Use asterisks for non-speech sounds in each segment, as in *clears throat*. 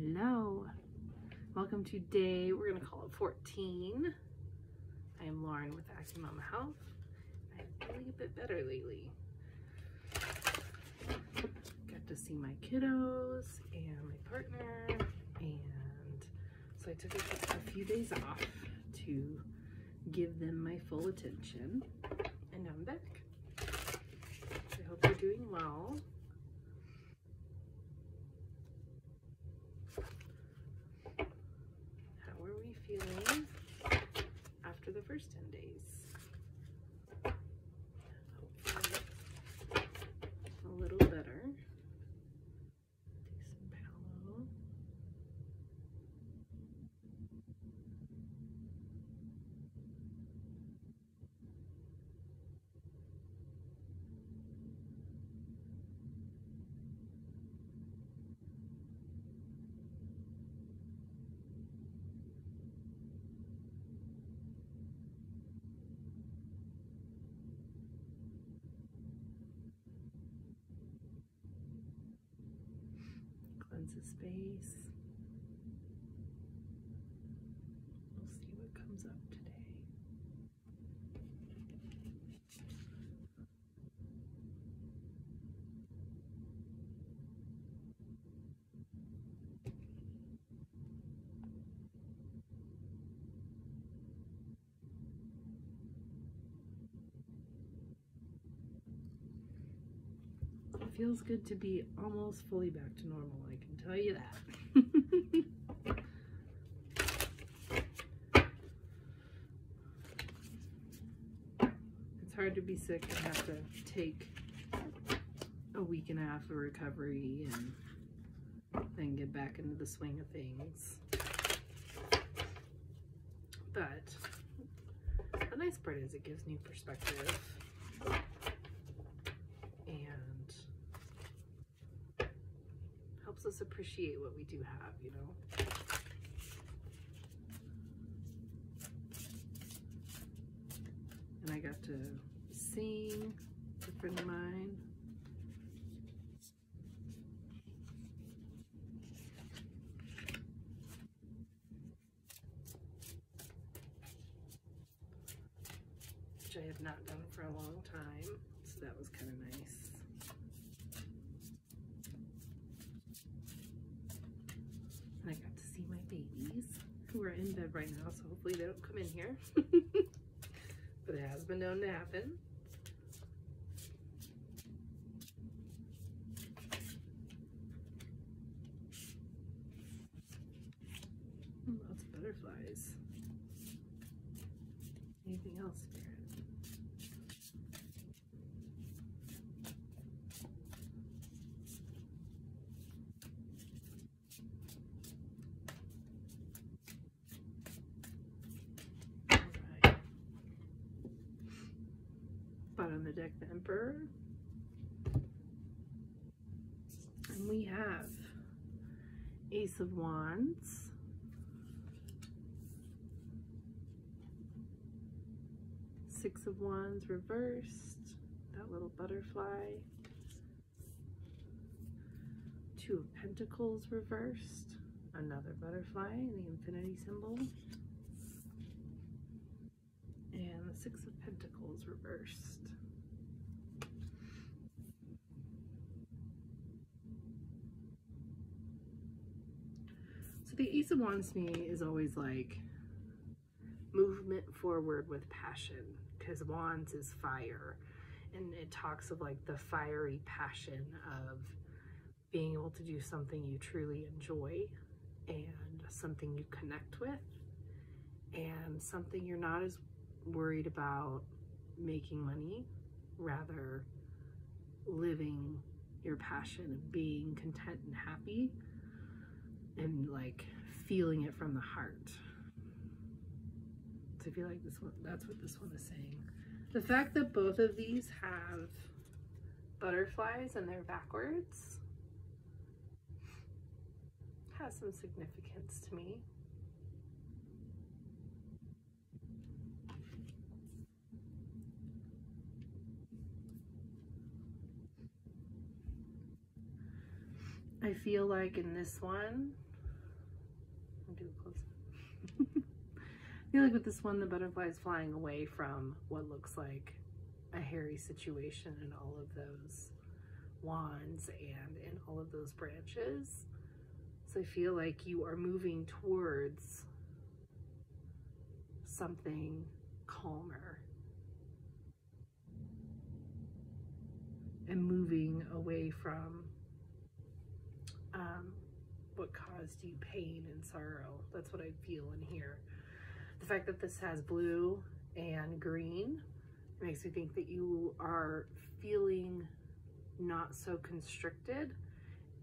Hello. Welcome to day, we're going to call it 14. I am Lauren with Acumama Health. I'm feeling a bit better lately. Got to see my kiddos and my partner and so I took a, a few days off to give them my full attention and now I'm back. I hope you're doing well. After the first 10 days. Hopefully a little better. Take some Palo. The space. We'll see what comes up today. It feels good to be almost fully back to normal, tell you that. *laughs* it's hard to be sick and have to take a week and a half of recovery and then get back into the swing of things. But the nice part is it gives new perspective and helps us appreciate what we do have, you know? And I got to sing a friend of mine. Which I have not done for a long time, so that was kind of nice. And I got to see my babies who are in bed right now, so hopefully they don't come in here. *laughs* but it has been known to happen. Lots of butterflies. Anything else? Emperor. And we have Ace of Wands. Six of Wands reversed. That little butterfly. Two of Pentacles reversed. Another butterfly, the infinity symbol. And the Six of Pentacles reversed. The Ace of Wands to me is always like movement forward with passion because Wands is fire. And it talks of like the fiery passion of being able to do something you truly enjoy and something you connect with and something you're not as worried about making money, rather living your passion and being content and happy and like feeling it from the heart. So I feel like this one, that's what this one is saying. The fact that both of these have butterflies and they're backwards has some significance to me. I feel like in this one, A close up. *laughs* I feel like with this one, the butterfly is flying away from what looks like a hairy situation and all of those wands and in all of those branches. So I feel like you are moving towards something calmer and moving away from um, what caused you pain and sorrow. That's what I feel in here. The fact that this has blue and green makes me think that you are feeling not so constricted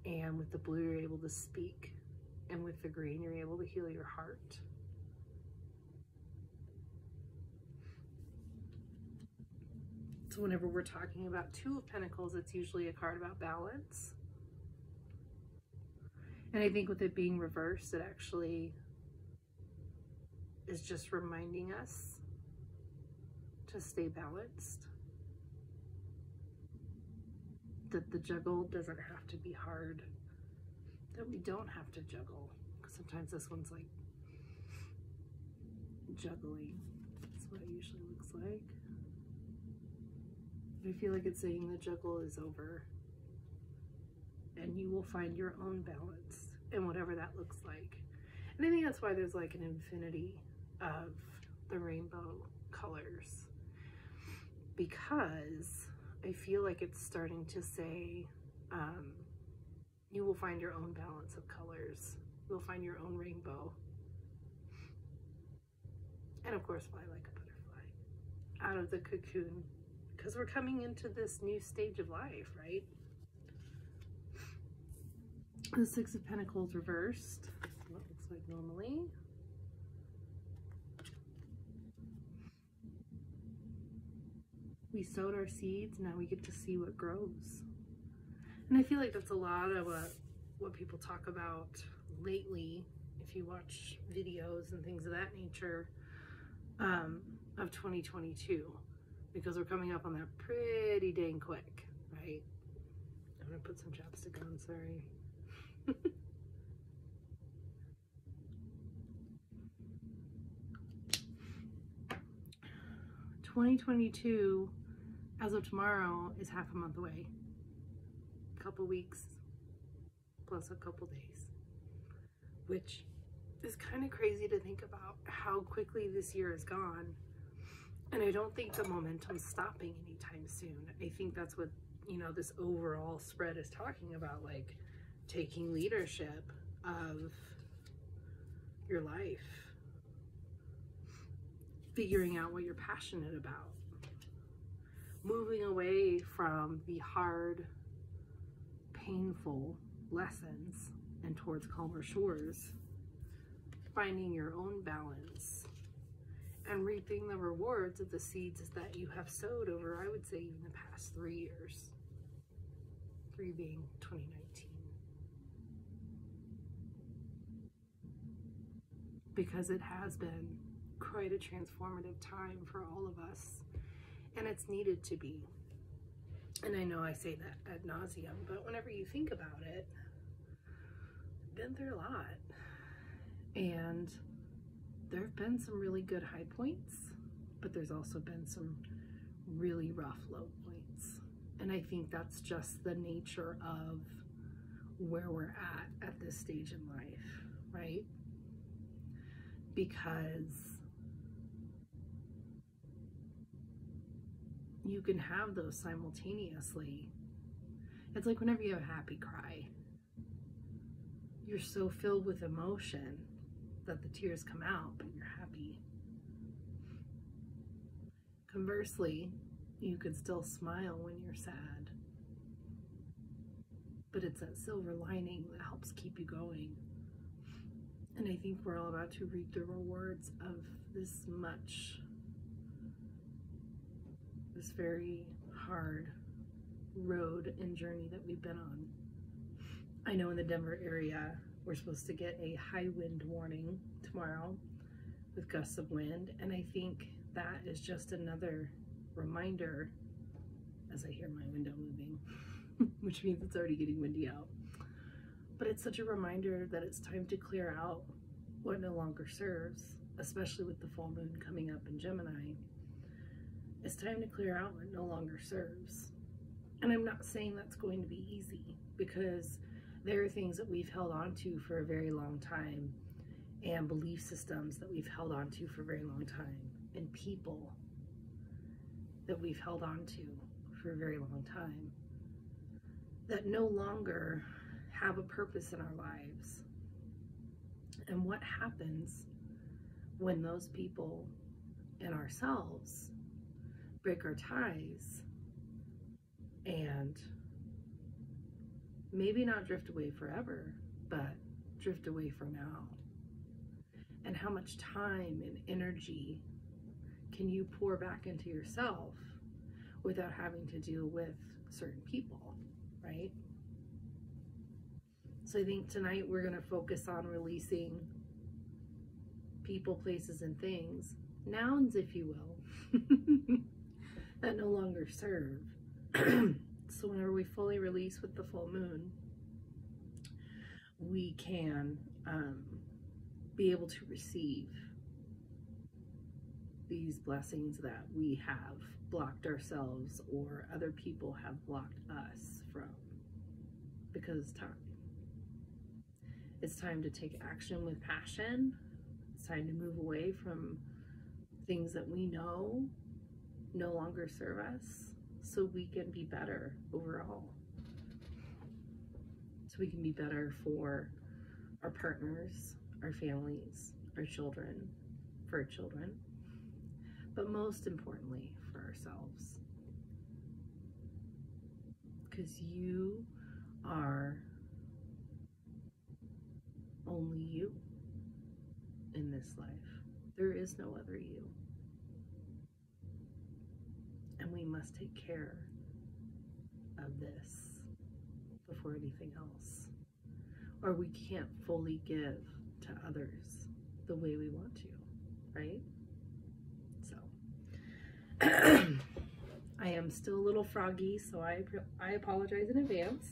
and with the blue you're able to speak and with the green you're able to heal your heart. So whenever we're talking about two of pentacles it's usually a card about balance. And I think with it being reversed it actually is just reminding us to stay balanced. That the juggle doesn't have to be hard. That we don't have to juggle. Because sometimes this one's like juggling. That's what it usually looks like. I feel like it's saying the juggle is over. And you will find your own balance and whatever that looks like. And I think that's why there's like an infinity of the rainbow colors because I feel like it's starting to say um, you will find your own balance of colors. You'll find your own rainbow. And of course, fly like a butterfly out of the cocoon because we're coming into this new stage of life, right? The Six of Pentacles reversed, what looks like normally. we sowed our seeds, now we get to see what grows. And I feel like that's a lot of what, what people talk about lately, if you watch videos and things of that nature, um, of 2022, because we're coming up on that pretty dang quick, right? I'm gonna put some chapstick on, sorry. 2022 as of tomorrow is half a month away. A couple weeks plus a couple days, which is kind of crazy to think about how quickly this year has gone. And I don't think the momentum's stopping anytime soon. I think that's what, you know, this overall spread is talking about, like taking leadership of your life, figuring out what you're passionate about moving away from the hard, painful lessons and towards calmer shores, finding your own balance and reaping the rewards of the seeds that you have sowed over, I would say, even the past three years. Three being 2019. Because it has been quite a transformative time for all of us and it's needed to be. And I know I say that ad nauseum, but whenever you think about it, I've been through a lot. And there have been some really good high points, but there's also been some really rough low points. And I think that's just the nature of where we're at at this stage in life, right? Because you can have those simultaneously. It's like whenever you have a happy cry, you're so filled with emotion that the tears come out, but you're happy. Conversely, you could still smile when you're sad, but it's that silver lining that helps keep you going. And I think we're all about to reap the rewards of this much this very hard road and journey that we've been on. I know in the Denver area, we're supposed to get a high wind warning tomorrow with gusts of wind. And I think that is just another reminder as I hear my window moving, *laughs* which means it's already getting windy out. But it's such a reminder that it's time to clear out what no longer serves, especially with the full moon coming up in Gemini. It's time to clear out what no longer serves. And I'm not saying that's going to be easy because there are things that we've held on to for a very long time and belief systems that we've held on to for a very long time and people that we've held on to for a very long time that no longer have a purpose in our lives. And what happens when those people and ourselves break our ties and maybe not drift away forever, but drift away for now? And how much time and energy can you pour back into yourself without having to deal with certain people, right? So I think tonight we're going to focus on releasing people, places, and things, nouns, if you will, *laughs* that no longer serve. *clears throat* so whenever we fully release with the full moon, we can um, be able to receive these blessings that we have blocked ourselves or other people have blocked us from because it's time. To take action with passion. It's time to move away from things that we know no longer serve us so we can be better overall. So we can be better for our partners, our families, our children, for our children, but most importantly, for ourselves. Because you are only you in this life. There is no other you. And we must take care of this before anything else. Or we can't fully give to others the way we want to, right? So, *clears throat* I am still a little froggy, so I, I apologize in advance.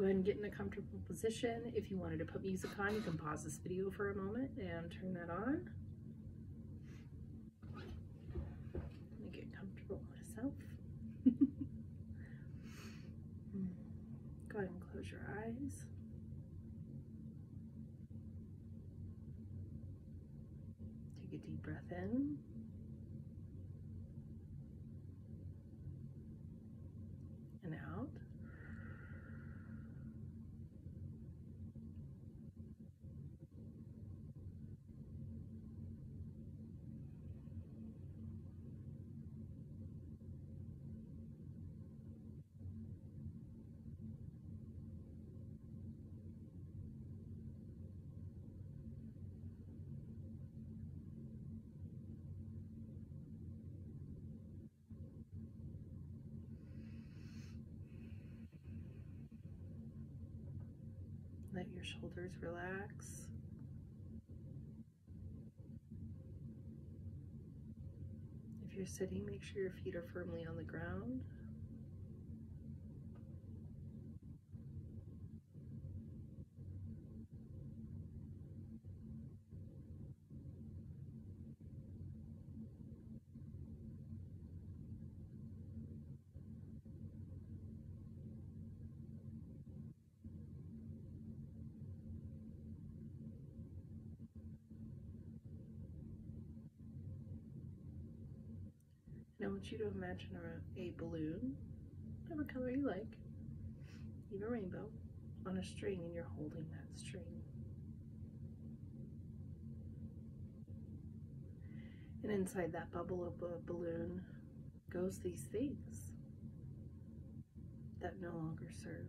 Go ahead and get in a comfortable position. If you wanted to put music on, you can pause this video for a moment and turn that on. Let me get comfortable myself. *laughs* Go ahead and close your eyes. Take a deep breath in. And out. Let your shoulders relax. If you're sitting, make sure your feet are firmly on the ground. I want you to imagine a, a balloon, whatever color you like, even rainbow, on a string and you're holding that string. And inside that bubble of a balloon goes these things that no longer serve.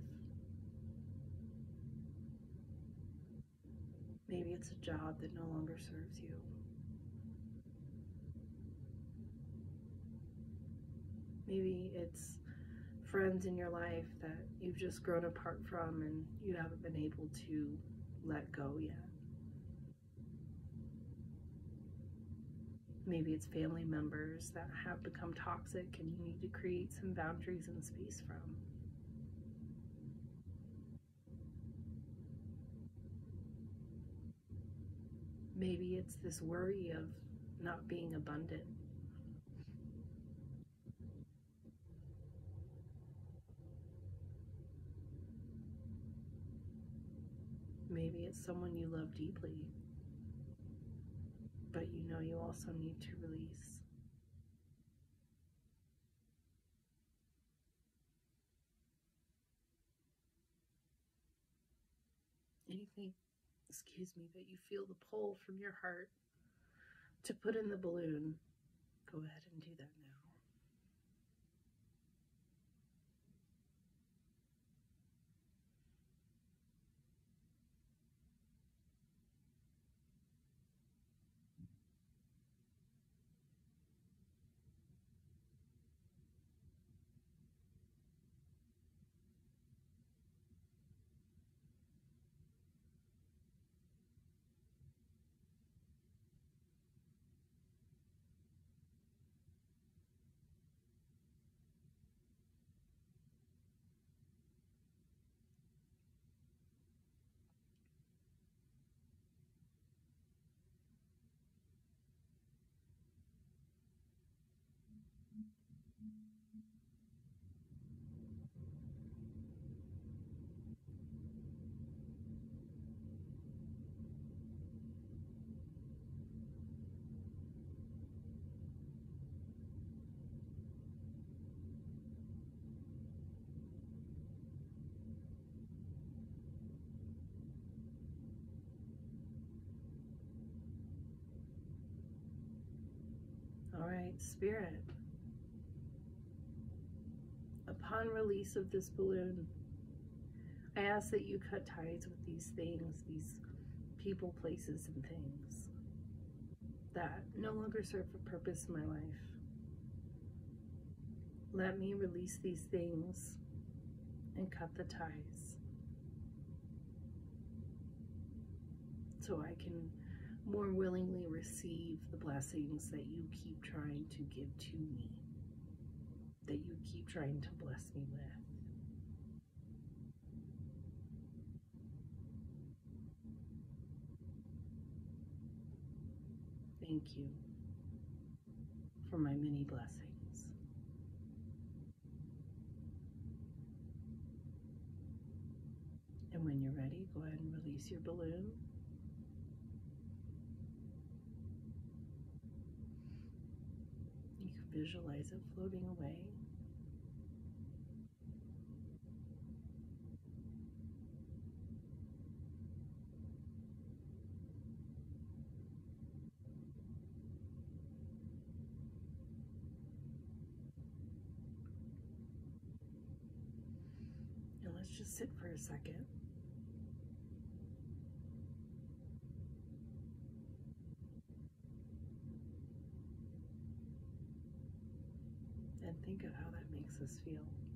Maybe it's a job that no longer serves you. Maybe it's friends in your life that you've just grown apart from and you haven't been able to let go yet. Maybe it's family members that have become toxic and you need to create some boundaries and space from. Maybe it's this worry of not being abundant. Maybe it's someone you love deeply, but you know you also need to release. Anything, excuse me, that you feel the pull from your heart to put in the balloon, go ahead and do that now. Spirit. Upon release of this balloon, I ask that you cut ties with these things, these people, places, and things that no longer serve a purpose in my life. Let me release these things and cut the ties so I can more willingly receive the blessings that you keep trying to give to me, that you keep trying to bless me with. Thank you for my many blessings. And when you're ready, go ahead and release your balloon. You can visualize it floating away. And let's just sit for a second. And think of how that makes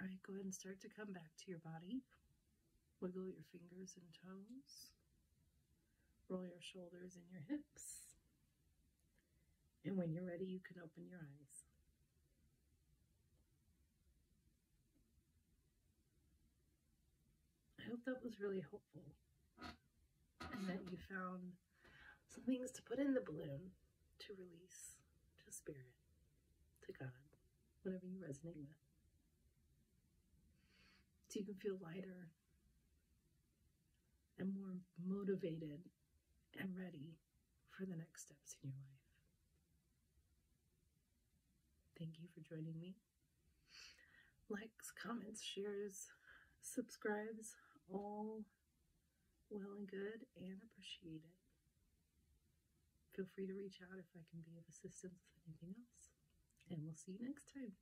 All right, go ahead and start to come back to your body. Wiggle your fingers and toes. Roll your shoulders and your hips. And when you're ready, you can open your eyes. I hope that was really helpful and that you found some things to put in the balloon to release to spirit, to God, whatever you resonate with so you can feel lighter and more motivated and ready for the next steps in your life. Thank you for joining me. Likes, comments, shares, subscribes, all well and good and appreciate it. Feel free to reach out if I can be of assistance with anything else. And we'll see you next time.